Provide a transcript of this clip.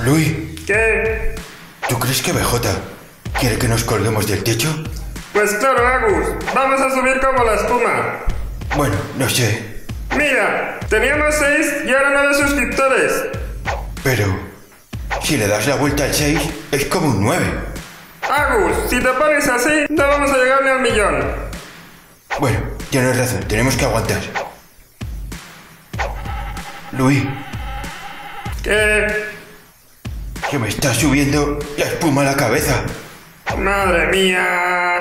Luis, ¿Qué? ¿tú crees que BJ quiere que nos colguemos del techo? Pues claro, Agus. Vamos a subir como la espuma. Bueno, no sé. Mira, teníamos 6 y ahora 9 suscriptores. Pero si le das la vuelta al 6, es como un 9. Agus, si te pones así, no vamos a llegar ni al millón. Bueno, tienes razón, tenemos que aguantar. Luis, ¿Qué? Que me está subiendo la espuma a la cabeza. Madre mía.